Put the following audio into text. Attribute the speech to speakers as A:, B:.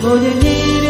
A: 我愿意